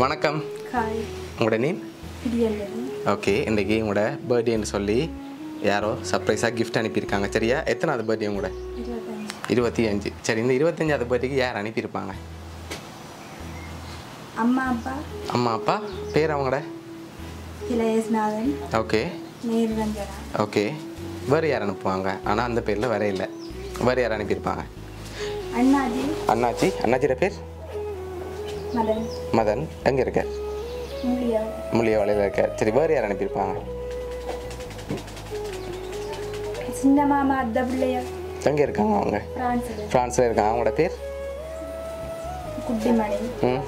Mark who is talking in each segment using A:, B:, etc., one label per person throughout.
A: வணக்கம். உங்களோட name okay இன்றைக்கி உங்களோட பர்த்டேன்னு சொல்லி யாரோ சர்ப்ரைஸாக gift அனுப்பியிருக்காங்க. சரியா? எத்தனாவது பர்த்டே உங்களோட? இருபத்தி அஞ்சு. சரி இந்த இருபத்தஞ்சாவது பர்த்டேக்கு யார் அனுப்பியிருப்பாங்க?
B: அம்மா அப்பா.
A: அம்மா அப்பா. பேர் அவங்களோட? ஓகே ஓகே வேறு யார் அனுப்புவாங்க? ஆனால் அந்த பேரில் வேற இல்லை வேறு யார் அனுப்பியிருப்பாங்க?
B: அண்ணாஜி.
A: அண்ணாச்சி அண்ணாச்சியோட பேர்?
B: மதன்.
A: மதன் எங்கே
B: முள்ளியா
A: முள்ளியவாளையில் இருக்கார் சரி வேறு யார் அனுப்பியிருப்பாங்க?
B: சின்ன மாமா அத்த பிள்ளையா?
A: எங்கே இருக்காங்க அவங்க?
B: பிரான்ஸில்.
A: ஃப்ரான்ஸில் இருக்காங்க. அவங்களோட பேர்?
B: குட்டிமணி.
A: ம்.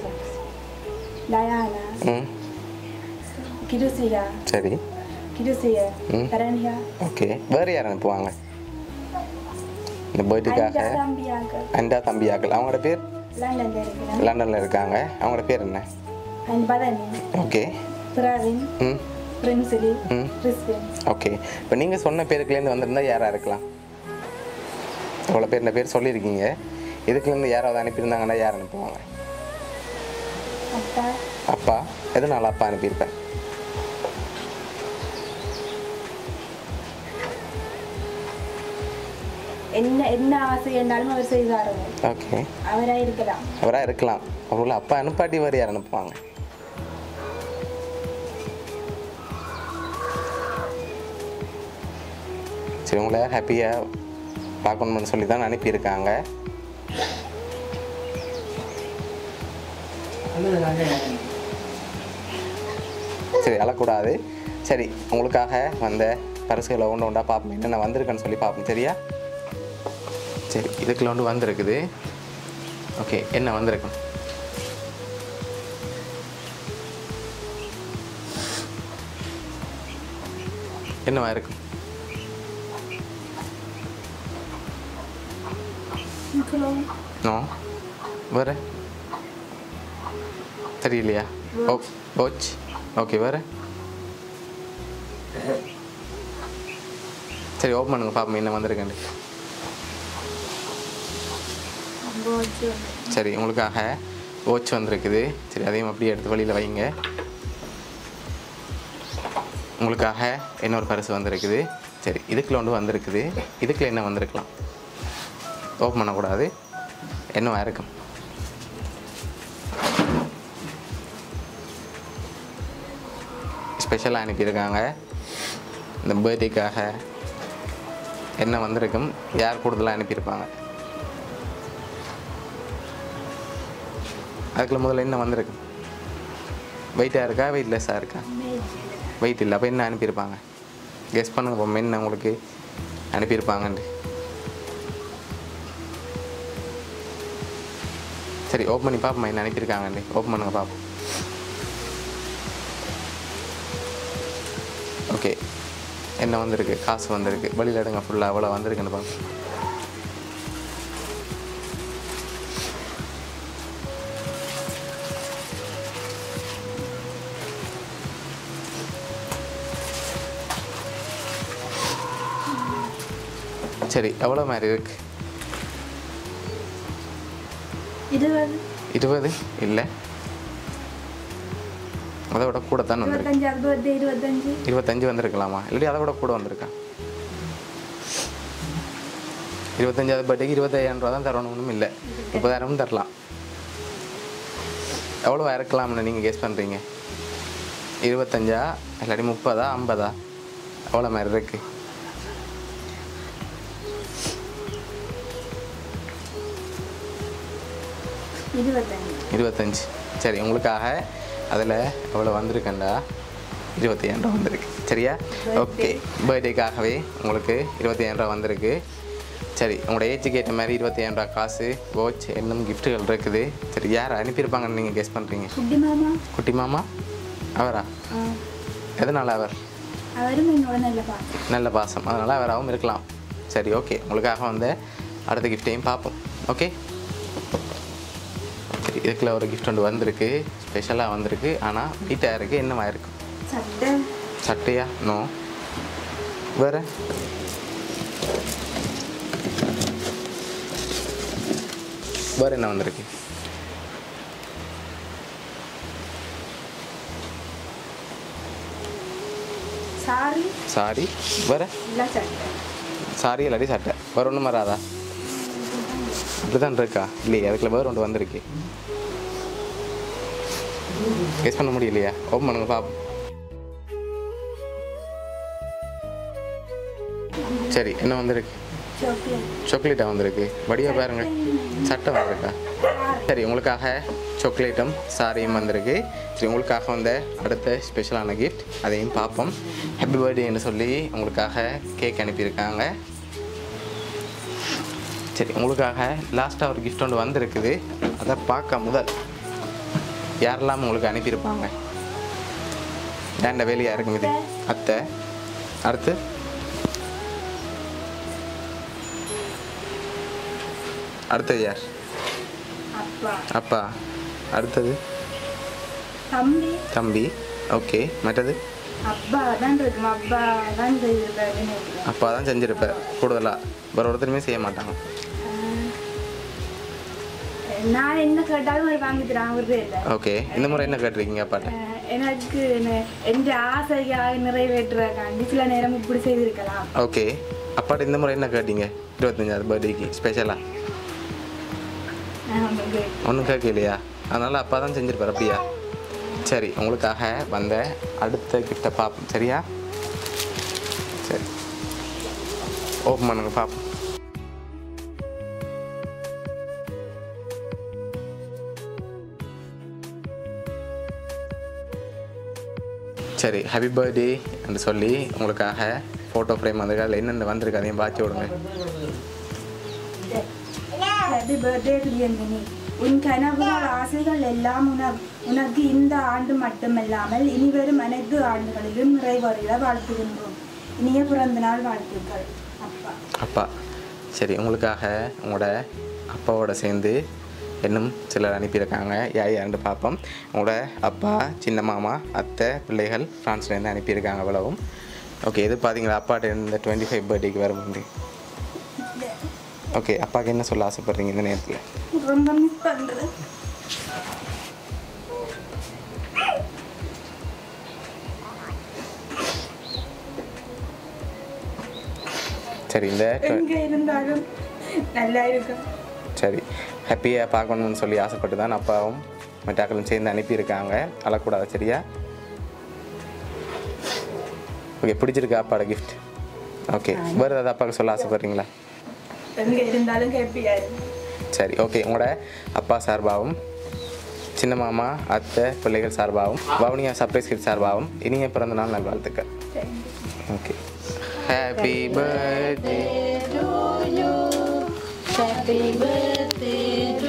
B: டயானா.
A: ம்.
B: கிருசிகா.
A: சரி.
B: கிருசியா
A: ம். ஓகே. வேறு யார் அனுப்புவாங்க? இந்த பர்த்டேக்காக அண்டா தம்பியாக்கள். அவங்களோட பேர்?
B: லண்டன்ல
A: இருக்காங்க. அவங்களோட பேர் என்ன? ஓகே. ம். ஓகே. இப்போ நீங்கள் சொன்ன பேருக்குலேருந்து வந்திருந்தா யாராக இருக்கலாம்? அவ்வளோ பேர் இந்த பேர் சொல்லியிருக்கீங்க. இதுக்குலேருந்து யாராவது அனுப்பியிருந்தாங்கன்னா யார் அனுப்புவாங்க?
B: அப்பா.
A: அப்பா. எதனால அப்பா அனுப்பியிருப்பேன்
B: என்ன என்ன ஆசை என்றாலும் அவர் செய்தார்கள்
A: ஓகே
B: அவராக இருக்கலாம்.
A: அவராக இருக்கலாம். அவங்கள அப்பா அனுப்பாட்டி வேறு யார் அனுப்புவாங்க? சரி உங்களை ஹாப்பியாக பார்க்கணும்னு சொல்லி தான் அனுப்பியிருக்காங்க. சரி அழக்கூடாது. சரி உங்களுக்காக வந்த பரிசுகளை ஒன்று ஒன்றா பார்ப்போம். என்னென்ன வந்திருக்குன்னு சொல்லி பார்ப்போம். சரியா? சரி இதுக்குள்ள ஒன்று வந்திருக்குது. ஓகே என்ன வந்திருக்கும் என்னவா இருக்கும் நோ வேற? தெரியலையா? ஓ ஓச் ஓகே வேற? சரி ஓப்பன் பண்ணுங்க பாப்போம் என்ன வந்திருக்கேன் சரி உங்களுக்காக ஓச் வந்திருக்குது. சரி அதையும் அப்படியே எடுத்து வழியில் வைங்க. உங்களுக்காக இன்னொரு பரிசு வந்திருக்குது. சரி இதுக்குள்ள ஒன்று வந்திருக்குது. இதுக்குள்ள என்ன வந்திருக்கலாம்? ஓப்பன் பண்ணக்கூடாது. என்னவா இருக்கும் ஸ்பெஷலாக அனுப்பியிருக்காங்க இந்த பர்த்டேக்காக என்ன வந்திருக்கும்? யார் கூடுதலாக அனுப்பியிருப்பாங்க அதுக்குள்ள முதல்ல என்ன வந்திருக்கு? வெயிட்டாக இருக்கா? வெயிட்லெஸ்ஸாக இருக்கா? வெயிட் இல்லை. அப்போ என்ன அனுப்பியிருப்பாங்க? கெஸ் பண்ணுங்க. இப்போ என்ன உங்களுக்கு அனுப்பியிருப்பாங்கன்ட்டு. சரி ஓப்பன் பண்ணி பார்ப்போம் என்ன அனுப்பியிருக்காங்கன்ட்டு. ஓப்பன் பண்ணுங்க பார்ப்போம் ஓகே என்ன வந்திருக்கு? காசு வந்திருக்கு. வெளியில் எடுங்க. ஃபுல்லாக எவ்வளோ வந்திருக்குன்னு பார்ப்போம் சரி எவ்வளோ மாதிரி இருக்கு?
B: இருபது.
A: இருபது? இல்லை. அதை விட கூட தான் வந்திருக்கு.
B: இருபத்தஞ்சு
A: வந்திருக்கலாமா? இல்லாட்டி அதை விட கூட வந்திருக்கா? இருபத்தஞ்சாவது பர்த்டேக்கு இருபத்தையாயிரம் ரூபா தான் தரணும்னு இல்லை முப்பதாயிரமும் தரலாம். எவ்வளோ இறக்கலாம்னு நீங்கள் கெஸ் பண்ணுறீங்க இருபத்தஞ்சா? இல்லாட்டி முப்பதா? ஐம்பதா? எவ்வளோ மாதிரி இருக்கு?
B: இருபத்தஞ்சு.
A: சரி உங்களுக்காக அதில் எவ்வளோ வந்திருக்கேன்டா இருபத்தையாயிரம் ரூபா வந்திருக்கு. சரியா? ஓகே பர்த்டேக்காகவே உங்களுக்கு இருபத்தையாயிரம் ரூபா வந்திருக்கு. சரி உங்களோட ஏஜுக்கு ஏற்ற மாதிரி இருபத்தையாயிரம் ரூபா காசு வாட்ச் இன்னும் கிஃப்ட்டுகள் இருக்குது? சரி யார் அனுப்பியிருப்பாங்கன்னு நீங்கள் கெஸ் பண்ணுறீங்க
B: குட்டி மாமா.
A: குட்டி மாமா? அவரா? எதனால் அவர்?
B: நல்ல
A: பாசம். அதனால் அவராகவும் இருக்கலாம். சரி ஓகே உங்களுக்காக வந்து அடுத்த கிஃப்ட்டையும் பார்ப்போம். ஓகே இதுக்குள்ள ஒரு கிஃப்ட் ஒன்று வந்திருக்கு. ஸ்பெஷலாக வந்திருக்கு. ஆனால் வீட்டாக இருக்குது என்னமா இருக்கும் சட்டையா? நோ வேறு? வேறு என்ன வந்திருக்கு?
B: சாரி.
A: சாரி. வேற? சாரி இல்லாட்டி சட்டை. வேறு ஒன்றும் வராதா? இப்படிதான் இருக்கா? இல்லையே அதுக்குள்ள வேறு ஒன்று வந்திருக்கு. கெஸ் பண்ண முடியலையா. ஓப்பன் பண்ணுங்க பாப்போம் சரி என்ன வந்திருக்கு? சாக்லேட்டாக வந்திருக்கு. வடியாக பாருங்க. சட்டை வந்திருக்கா? சரி உங்களுக்காக சாக்லேட்டும் சாரியும் வந்திருக்கு. சரி உங்களுக்காக வந்த அடுத்த ஸ்பெஷலான கிஃப்ட் அதையும் பார்ப்போம் ஹாப்பி பர்த்டேன்னு சொல்லி உங்களுக்காக கேக் அனுப்பியிருக்காங்க. சரி உங்களுக்காக லாஸ்ட்டாக ஒரு கிஃப்ட் ஒன்று வந்திருக்குது. அதை பார்க்க முதல் யாரெல்லாம் உங்களுக்கு அனுப்பியிருப்பாங்க? டேண்ட வேலையாக இருக்கும் இது. அத்தை அடுத்து? அடுத்தது யார்?
B: அப்பா.
A: அடுத்தது?
B: தம்பி.
A: ஓகே. மற்றது?
B: அப்பா தான் இருக்கும். அப்பா தான்
A: அப்பா செஞ்சிருப்பார். கூடுதலாக வேறு ஒருத்தருமே செய்ய மாட்டாங்க.
B: நான் என்ன கேட்டாலும் அவர் வாங்கி
A: ஓகே. இந்த முறை என்ன கேட்டிருக்கீங்க அப்பாட்ட?
B: எனக்கு எந்த ஆசையாக நிறைவேற்றுறதுக்காண்டி சில நேரம் இப்படி செய்திருக்கலாம்.
A: ஓகே. அப்பாட்ட இந்த முறை என்ன கேட்டீங்க? இருபத்தஞ்சாவது பர்த்டேக்கு
B: வந்து
A: ஒன்றும் கேட்கலையா? அதனால் அப்பா தான் செஞ்சிருப்பார் அப்படியா? சரி உங்களுக்காக வந்த அடுத்த கிஃப்டை பார்ப்போம் சரியா? சரி. ஓப்பன் பண்ணுங்க பார்ப்போம் சரி ஹாப்பி பர்த்டே என்று சொல்லி உங்களுக்காக ஃபோட்டோ ஃப்ரேம் வந்திருக்கு? அதில் என்னென்ன வந்திருக்கு அதையும் பார்த்து விடுங்க.
B: ஹாப்பி பர்த்டே உன் கனவுகள் ஆசைகள் எல்லாம் உனக்கு உனக்கு இந்த ஆண்டு மட்டுமல்லாமல் இனிவரும் அனைத்து ஆண்டுகளிலும் நிறைவேறிட வாழ்த்துகின்றோம். இனிய பிறந்த நாள் வாழ்த்துக்கள். அப்பா.
A: அப்பா சரி உங்களுக்காக உங்களோட அப்பாவோட சேர்ந்து இன்னும் சிலர் அனுப்பியிருக்காங்க. யார் யாருன்னு பார்ப்போம். உங்களோட அப்பா சின்ன மாமா அத்தை பிள்ளைகள் ஃப்ரான்ஸ்லேருந்து அனுப்பியிருக்காங்க அவ்வளவும் ஓகே இது பார்த்தீங்களா? அப்பாட்ட இந்த டுவெண்ட்டி ஃபைவ் பர்த்டேக்கு வரும்போது ஓகே அப்பாவுக்கு என்ன சொல்ல ஆசைப்படுறீங்க இந்த நேரத்தில்?
B: ரொம்ப மிஸ் பண்ணுறேன்
A: சரி இந்த tw-
B: எங்கே இருந்தாலும் நல்லா இருக்கும்
A: சரி ஹாப்பியாக பார்க்கணும்னு சொல்லி ஆசைப்பட்டு தான் அப்பாவும் மற்றாக்களும் சேர்ந்து அனுப்பியிருக்காங்க. அழக்கூடாது சரியா? ஓகே பிடிச்சிருக்கா அப்பாவோட கிஃப்ட் ஓகே வேறு ஏதாவது அப்பாவுக்கு சொல்ல ஆசைப்படுறீங்களா?
B: எங்கே இருந்தாலும் ஹாப்பியாக
A: சரி ஓகே உங்களோட அப்பா சார்பாகவும் சின்ன மாமா அத்தை பிள்ளைகள் சார்பாகவும் வவுனியா சர்ப்ரைஸ் கிட் சார்பாகவும் இனிய பிறந்த நாள் நல்வாழ்த்துக்கள். Okay happy birthday
B: Happy birthday